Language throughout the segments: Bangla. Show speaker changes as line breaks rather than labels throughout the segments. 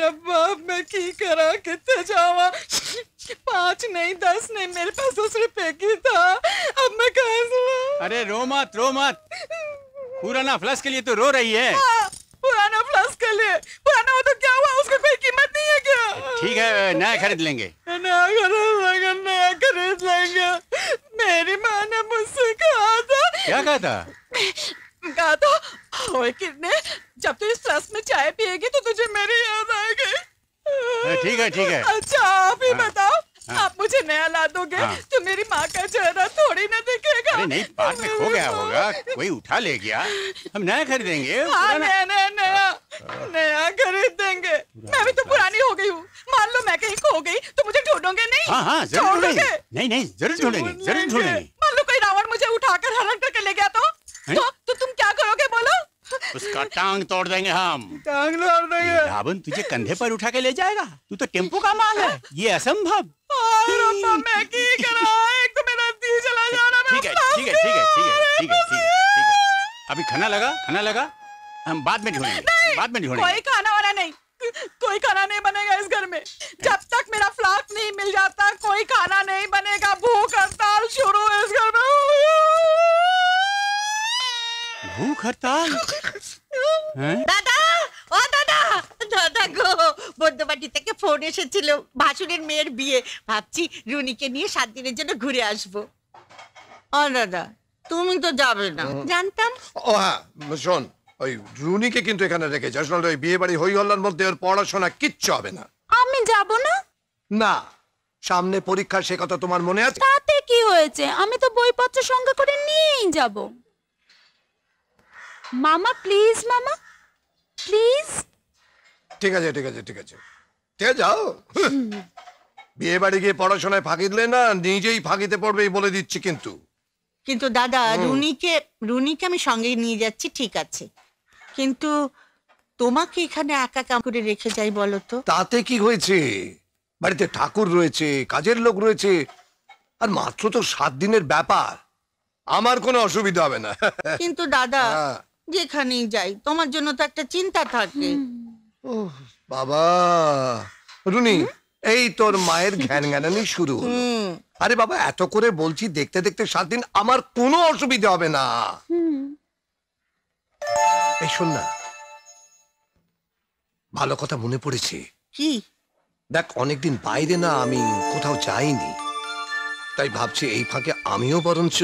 रब्बा मैं की करा कितने जावा? पाँच नहीं दस नहीं मेरे पास दस रुपए की था। अब मैं कहाँ
अरे रो मत रो मत। पुराना फ्लश के लिए तो रो रही है।
हाँ, पुराना फ्लास्क के लिए। पुराना हो तो क्या हुआ? उसकी कोई कीमत नहीं है क्या?
ठीक है नया खरीद लेंगे।
नया खरीद लेंगे नया खरीद लेंगे। मेरी माँ ने मुझसे कहा था।
क्या कहा था?
कहा था किरने जब तू इस फ्लास्क में चाय पिएगी तो तुझे मेरी याद आएगी।
हाँ, ठीक है, ठीक है।
अच्छा आप ही
हाँ,
बताओ
हाँ।
आप मुझे नया ला दोगे?
हाँ।
तो मेरी माँ का चेहरा थोड़ी ना दिखेगा।
अरे नहीं पार्क में खो गया होगा। कोई उठा ले गया। हम नया खरीदेंगे
हाँ नया नया नया नया खरीद देंगे मैं भी तो पुरानी हो गई हूँ। मान लो मैं कहीं खो गई तो मुझे ढूंढोगे नहीं?
हाँ हाँ ज़रूर? ढूंढेंगे। नहीं नहीं ज़रूर ढूंढेंगे ज़रूर ढूंढेंगे।
मान लो कोई रावण मुझे उठाकर हरण करके ले गया तो
हैं?
तो, तो तुम क्या करोगे बोलो
उसका टांग तोड़ देंगे हम।
टांग तोड़ देंगे।
रावण तुझे कंधे पर उठा के ले जाएगा। तू तो टेंपो का माल है। ये असंभव।
मैं की करा? एक तो मेरा दिल चला जा रहा
ठीक है ठीक है ठीक है ठीक है ठीक है ठीक है अभी खाना लगा खाना लगा। हम बाद में ढूंढेंगे बाद में ढूंढेंगे।
कोई खाना वाला नहीं। कोई खाना नहीं बनेगा इस घर में। जब तक मेरा फ्लास्क नहीं मिल जाता कोई खाना नहीं बनेगा। भूख हड़ताल शुरू इस घर में।
भूख हड़ताल? हैं?
দাদা! ও দাদা! দাদা গো থেকে ফোন এসেছিল ভাসুরের মেয়ের বিয়ে। ভাবছি রুনিকে নিয়ে সাত দিনের জন্য ঘুরে আসব। ও দাদা তুমি তো যাবে না। জানতাম?
ও হ্যাঁ শোন ওই রুনিকে কিন্তু এখানে রেখে যাস নাহলে ওই বিয়ে বাড়ি হই হল্লার মধ্যে ওর পড়াশোনা কিচ্ছু হবে না।
আমি যাব না?
না সামনে পরীক্ষা সে কথা তোমার মনে আছে?
তাতে কি হয়েছে? আমি তো বইপত্র সঙ্গে করে নিয়েই যাব। মামা প্লিজ মামা প্লিজ
ঠিক আছে ঠিক আছে ঠিক আছে। ঠিক আছে যাও। বিয়ে বাড়ি গিয়ে পড়াশোনায় ফাঁকি দিলে না নিজেই ফাঁকিতে পড়বে বলে দিচ্ছি কিন্তু।
কিন্তু দাদা রুনিকে রুনিকে আমি সঙ্গে নিয়ে যাচ্ছি ঠিক আছে। কিন্তু তোমাকে এখানে একা কাম করে রেখে যাই বলো তো?
তাতে কি হয়েছে? বাড়িতে ঠাকুর রয়েছে কাজের লোক রয়েছে আর মাত্র তো সাত দিনের ব্যাপার। আমার কোনো অসুবিধা হবে না।
কিন্তু দাদা
হ্যাঁ।
যেখানেই যাই তোমার জন্য তো একটা চিন্তা থাকে।
ওহ, বাবা। রুনি এই তোর মায়ের ঘ্যান জ্ঞানানি শুরু হলো। আরে বাবা এত করে বলছি দেখতে দেখতে সাত দিন আমার কোনো অসুবিধা হবে না। এই শোন না ভালো কথা মনে পড়েছে।
কি?
দেখ অনেকদিন বাইরে না আমি কোথাও যাইনি। তাই ভাবছি এই ফাঁকে আমিও বরঞ্চ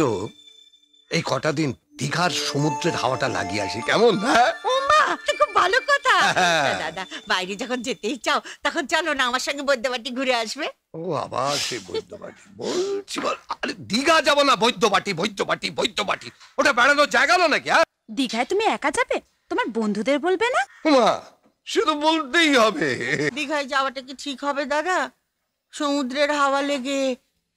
এই কটা দিন দীঘার সমুদ্রের হাওয়াটা লাগিয়ে আসি কেমন? হ্যাঁ?
ও মা তো খুব ভালো কথা।
হ্যাঁ।
দাদা বাইরে যখন যেতেই চাও তখন চলো না আমার সঙ্গে বৈদ্যবাটি ঘুরে আসবে।
ও আবার সেই বৈদ্যবাটি। বলছি বল আরে দীঘা যাব না বৈদ্যবাটি বৈদ্যবাটি বৈদ্যবাটি। ওটা বেড়ানোর জায়গা না নাকি হ্যাঁ?
দীঘায় তুমি একা যাবে? তোমার বন্ধুদের বলবে না?
মা শুধু বলতেই হবে।
দীঘায় যাওয়াটা কি ঠিক হবে দাদা? সমুদ্রের হাওয়া লেগে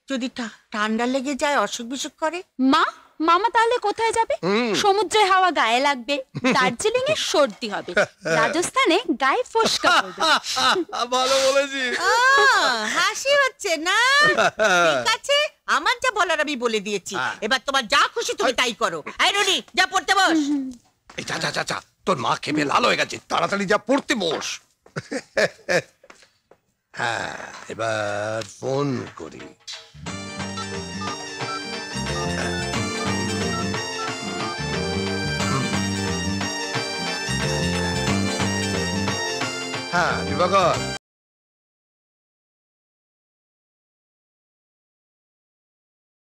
যদি ঠা- ঠান্ডা লেগে যায় অসুখ বিসুখ করে?
মা মামা তাহলে কোথায় যাবে?
হুম।
সমুদ্রের হাওয়া গায়ে লাগবে দার্জিলিং এ সর্দি হবে রাজস্থানে গায়ে ফোসকা
ভালো বলেছি।
হাসি হচ্ছে না? ঠিক আছে আমার যা বলার আমি বলে দিয়েছি।
হ্যাঁ।
এবার তোমার যা খুশি তুমি তাই করো। আই রনি যা পড়তে বস।
এই চা চা চা তোর মা খেপে লাল হয়ে গেছে তাড়াতাড়ি যা পড়তে বস। হ্যাঁ এবার ফোন করি। হ্যাঁ দিবাকর